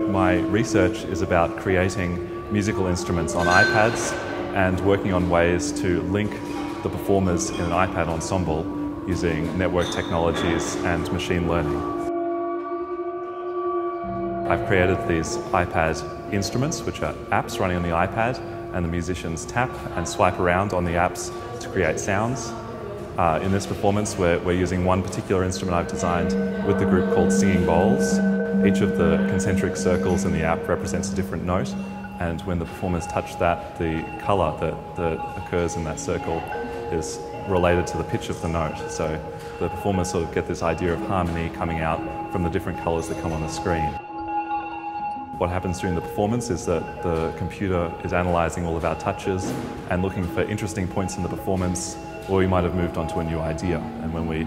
my research is about creating musical instruments on iPads and working on ways to link the performers in an iPad ensemble using network technologies and machine learning. I've created these iPad instruments, which are apps running on the iPad, and the musicians tap and swipe around on the apps to create sounds. Uh, in this performance, we're, we're using one particular instrument I've designed with the group called Singing Bowls. Each of the concentric circles in the app represents a different note, and when the performers touch that, the colour that, that occurs in that circle is related to the pitch of the note. So the performers sort of get this idea of harmony coming out from the different colours that come on the screen. What happens during the performance is that the computer is analysing all of our touches and looking for interesting points in the performance or we might have moved on to a new idea. And when, we,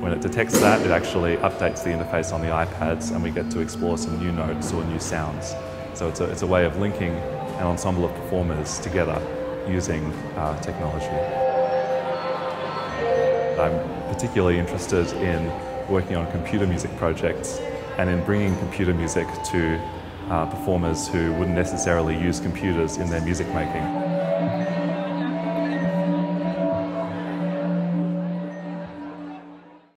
when it detects that, it actually updates the interface on the iPads and we get to explore some new notes or new sounds. So it's a, it's a way of linking an ensemble of performers together using uh, technology. I'm particularly interested in working on computer music projects and in bringing computer music to uh, performers who wouldn't necessarily use computers in their music making.